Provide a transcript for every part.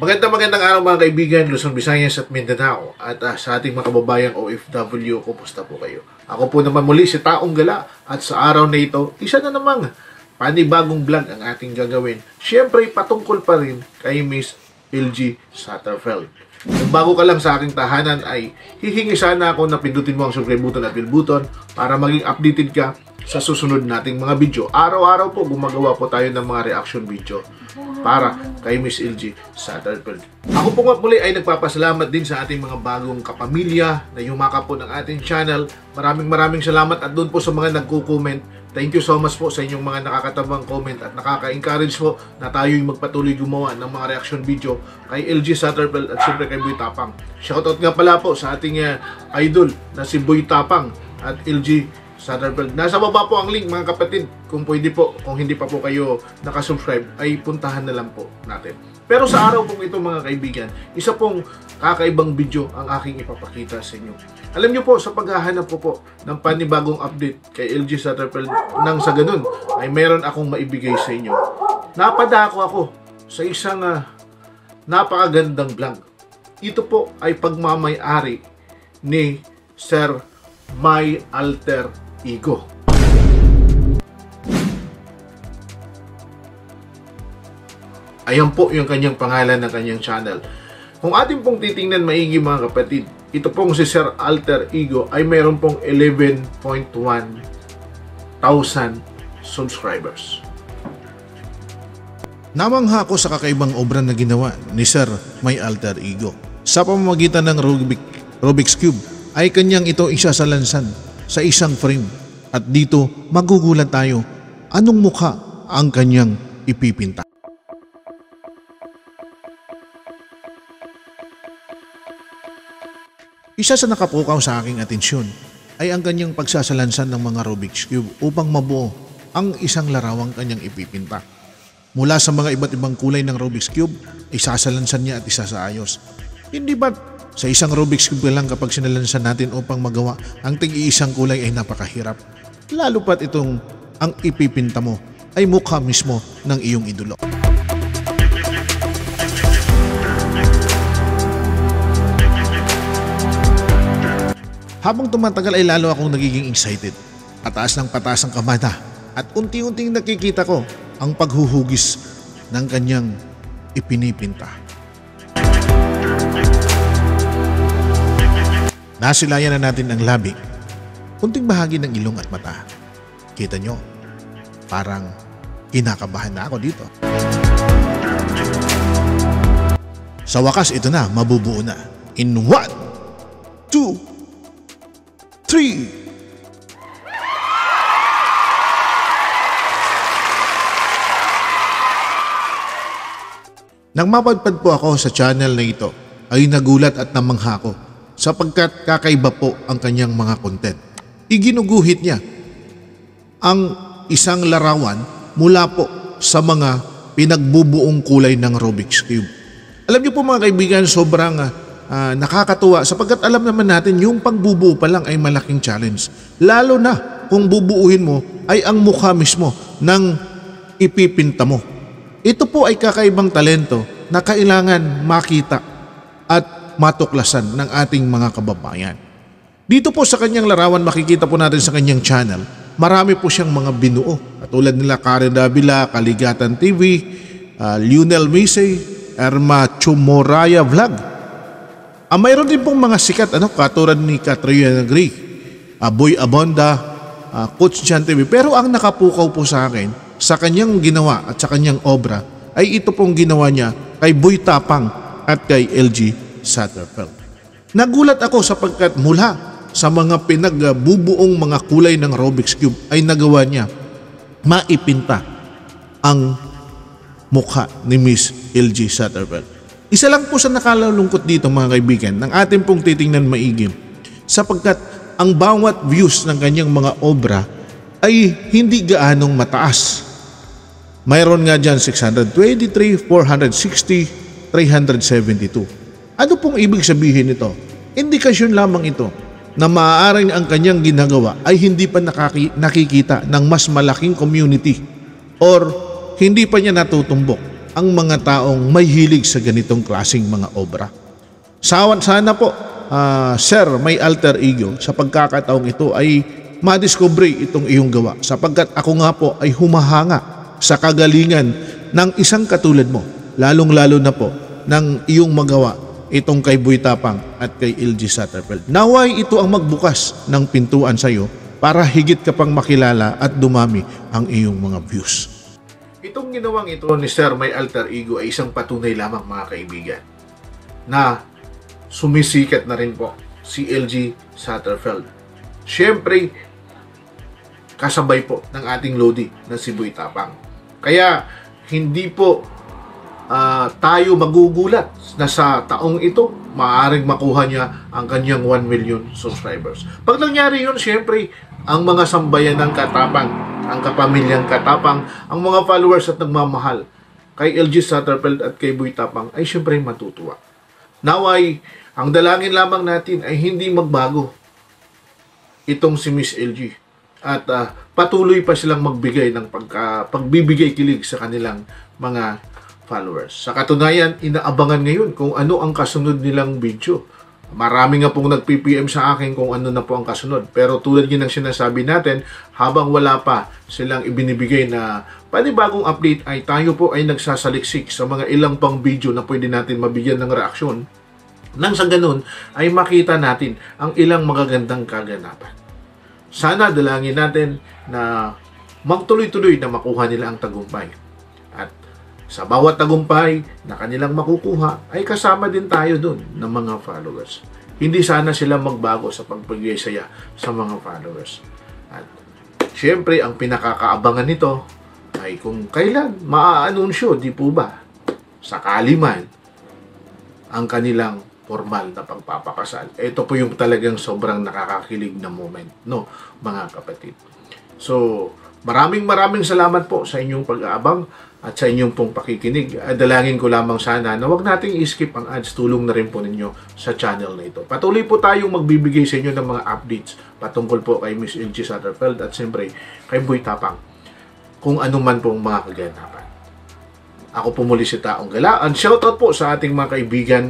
Magandang magandang araw mga kaibigan, Luzon, Visayas at Mindanao at ah, sa ating mga kababayang OFW, kumusta po kayo? Ako po naman muli si Taong Gala at sa araw na ito, isa na namang panibagong vlog ang ating gagawin. Siyempre, patungkol pa rin kay Miss LG Satterfeld. Kung bago ka lang sa aking tahanan ay hihingi sana ako na pindutin mo ang subscribe button at bell button para maging updated ka sa susunod nating mga video. Araw-araw po gumagawa po tayo ng mga reaction video para kay Miss LG Satterfeld. Ako po nga muli ay nagpapasalamat din sa ating mga bagong kapamilya na yumaka po ng ating channel. Maraming maraming salamat at doon po sa mga nagko-comment. Thank you so much po sa inyong mga nakakatabang comment at nakaka-encourage po na tayo'y magpatuloy gumawa ng mga reaction video kay LG Satterfeld at siyempre kay Boy Tapang. Shoutout nga pala po sa ating uh, idol na si Boy Tapang at LG Satterfeld. Nasa baba po ang link mga kapatid. Kung pwede po, kung hindi pa po kayo nakasubscribe, ay puntahan na lang po natin. Pero sa araw pong ito mga kaibigan, isa pong kakaibang video ang aking ipapakita sa inyo. Alam niyo po, sa paghahanap po po ng panibagong update kay LG Satterfeld nang sa ganun ay meron akong maibigay sa inyo. Napadako ako sa isang uh, napakagandang vlog. Ito po ay pagmamay-ari ni Sir My Alter Ego. Ayan po yung kanyang pangalan ng kanyang channel. Kung ating pong titingnan maigi mga kapatid, ito pong si Sir Alter Ego ay mayroon pong 11.1 thousand subscribers. Namangha ako sa kakaibang obra na ginawa ni Sir May Alter Ego. Sa pamamagitan ng Rubik, Rubik's Cube ay kanyang ito isasalansan sa isang frame. At dito magugulat tayo anong mukha ang kanyang ipipinta. Isa sa nakapukaw sa aking atensyon ay ang kanyang pagsasalansan ng mga Rubik's Cube upang mabuo ang isang larawang kanyang ipipinta. Mula sa mga iba't ibang kulay ng Rubik's Cube, isasalansan niya at isasaayos. Hindi ba't sa isang Rubik's Cube lang kapag sinalansan natin upang magawa ang tig-iisang kulay ay napakahirap. Lalo pat itong ang ipipinta mo ay mukha mismo ng iyong idolo. Habang tumatagal ay lalo akong nagiging excited. Pataas ng pataas ang kamata at unti-unting nakikita ko ang paghuhugis ng kanyang ipinipinta. Nasilayan na natin ang labi, kunting bahagi ng ilong at mata. Kita nyo, parang kinakabahan na ako dito. Sa wakas, ito na, mabubuo na. In one, two, three. Nang mapadpad po ako sa channel na ito, ay nagulat at namangha ko sapagkat kakaiba po ang kanyang mga content. Iginuguhit niya ang isang larawan mula po sa mga pinagbubuong kulay ng Rubik's Cube. Alam niyo po mga kaibigan, sobrang uh, nakakatuwa sapagkat alam naman natin yung pagbubuo pa lang ay malaking challenge. Lalo na kung bubuuhin mo ay ang mukha mismo ng ipipinta mo. Ito po ay kakaibang talento na kailangan makita at matuklasan ng ating mga kababayan. Dito po sa kanyang larawan makikita po natin sa kanyang channel, marami po siyang mga binuo. Katulad nila Karen Davila, Kaligatan TV, uh, Lionel Macy, Erma Chumoraya Vlog. Ah, mayroon din pong mga sikat, ano, katulad ni Katrina Gray, uh, Boy Abonda, uh, Coach Chan TV. Pero ang nakapukaw po sa akin, sa kanyang ginawa at sa kanyang obra ay ito pong ginawa niya kay Boy Tapang at kay LG Satterfeld. Nagulat ako sapagkat mula sa mga pinagbubuong mga kulay ng Rubik's Cube ay nagawa niya maipinta ang mukha ni Miss LG Satterfeld. Isa lang po sa nakalalungkot dito mga kaibigan ng ating pong titingnan maigim sapagkat ang bawat views ng kanyang mga obra ay hindi gaanong mataas mayroon nga dyan 623, 460, 372. Ano pong ibig sabihin nito? Indikasyon lamang ito na maaaring ang kanyang ginagawa ay hindi pa nakaki- nakikita ng mas malaking community or hindi pa niya natutumbok ang mga taong may hilig sa ganitong klasing mga obra. Sawan sana po, ah, Sir, may alter ego sa pagkakataong ito ay madiscovery itong iyong gawa sapagkat ako nga po ay humahanga sa kagalingan ng isang katulad mo, lalong-lalo na po ng iyong magawa itong kay Boy Tapang at kay LG Satterfield. Naway ito ang magbukas ng pintuan sa iyo para higit ka pang makilala at dumami ang iyong mga views. Itong ginawang ito ni Sir May Alter Ego ay isang patunay lamang mga kaibigan na sumisikat na rin po si LG Satterfield. Siyempre, kasabay po ng ating Lodi na si Boy Tapang. Kaya hindi po ah, tayo magugulat na sa taong ito maaaring makuha niya ang kanyang 1 million subscribers. Pag nangyari yun, siyempre, ang mga sambayan ng Katapang, ang kapamilyang Katapang, ang mga followers at nagmamahal kay LG Satterfield at kay Boy Tapang ay siyempre matutuwa. Naway, ang dalangin lamang natin ay hindi magbago itong si Miss LG at ah, patuloy pa silang magbigay ng pagka, pagbibigay kilig sa kanilang mga followers. Sa katunayan, inaabangan ngayon kung ano ang kasunod nilang video. Marami nga pong nag-PPM sa akin kung ano na po ang kasunod. Pero tulad yun ng sinasabi natin, habang wala pa silang ibinibigay na panibagong update ay tayo po ay nagsasaliksik sa mga ilang pang video na pwede natin mabigyan ng reaksyon nang sa ganun ay makita natin ang ilang magagandang kaganapan. Sana dalangin natin na magtuloy-tuloy na makuha nila ang tagumpay. Sa bawat tagumpay na kanilang makukuha ay kasama din tayo dun ng mga followers. Hindi sana sila magbago sa pagbigay saya sa mga followers. At syempre, ang pinakakaabangan nito ay kung kailan maaanunsyo, di po ba? Sakali man, ang kanilang formal na pagpapakasal. Ito po yung talagang sobrang nakakakilig na moment, no, mga kapatid. So, maraming maraming salamat po sa inyong pag-aabang at sa inyong pong pakikinig. Dalangin ko lamang sana na wag nating i-skip ang ads. Tulong na rin po ninyo sa channel na ito. Patuloy po tayong magbibigay sa inyo ng mga updates patungkol po kay Miss LG Satterfeld at siyempre kay Boy Tapang kung ano man pong mga kaganapan. Ako po muli si Taong Gala. And shoutout po sa ating mga kaibigan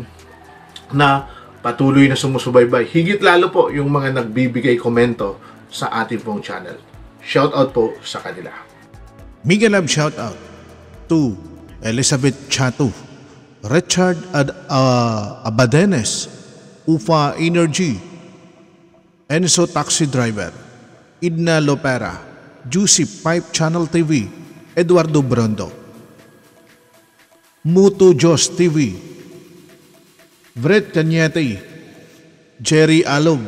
na patuloy na sumusubaybay. Higit lalo po yung mga nagbibigay komento sa ating pong channel. Shoutout po sa kanila. Mega love shout out to Elizabeth Chato, Richard Ad, uh, Abadenes, Ufa Energy, Enzo Taxi Driver, Idna Lopera, Juicy Pipe Channel TV, Eduardo Brondo, Muto Jos TV, Brett Cañete, Jerry Alog,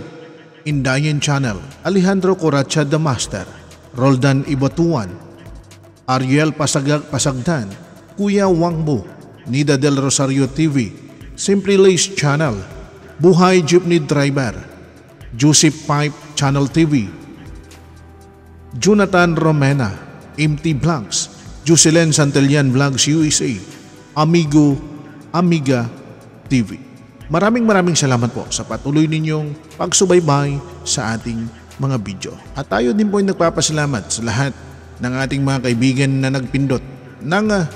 Indayan Channel, Alejandro Coracha the Master, Roldan Ibatuan, Ariel Pasagag Pasagdan, Kuya Wangbo, Nida del Rosario TV, Simply Lace Channel, Buhay Jeepney Driver, Juicy Pipe Channel TV, Jonathan Romena, MT Blanks, Jocelyn Santillan Vlogs USA, Amigo, Amiga TV. Maraming maraming salamat po sa patuloy ninyong pagsubaybay sa ating mga video. At tayo din po ay nagpapasalamat sa lahat ng ating mga kaibigan na nagpindot ng ah,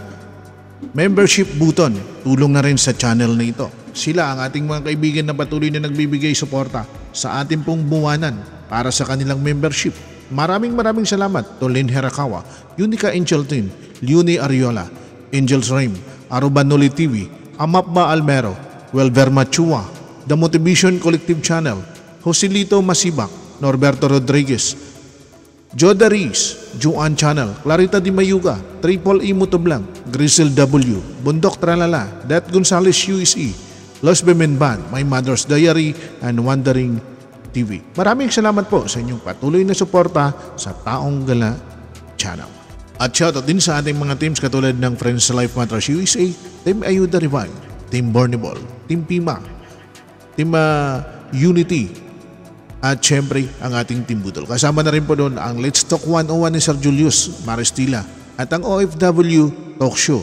membership button. Tulong na rin sa channel na ito. Sila ang ating mga kaibigan na patuloy na nagbibigay suporta sa ating pong buwanan para sa kanilang membership. Maraming maraming salamat to Lynn Herakawa, Unica Angel Team, Leonie Ariola, Angels Rhyme, Arubanoli TV, Amapba Almero, Welver Machua, The Motivation Collective Channel, Joselito Masibak, Norberto Rodriguez, Joda Rees, Juan Channel, Clarita Di Mayuga, Triple E Motoblanc, Grisel W, Bundok Tralala, Dat Gonzales USE, Los Bemen Band, My Mother's Diary, and Wandering TV. Maraming salamat po sa inyong patuloy na suporta sa Taong Gala Channel. At shoutout din sa ating mga teams katulad ng Friends Life Matters USA, Team Ayuda Revive, Team Bornable, Team Pima, Team ah, Unity, at syempre ang ating Team. Kasama na rin po doon ang Let's Talk 101 ni Sir Julius Maristila at ang OFW Talk Show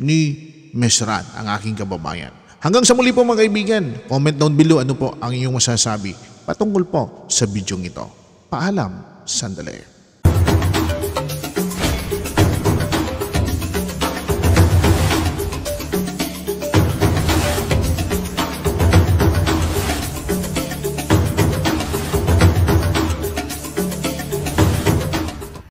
ni Mesran, ang aking kababayan. Hanggang sa muli po mga kaibigan, comment down below ano po ang inyong masasabi patungkol po sa bidyong ito. Paalam, sandali.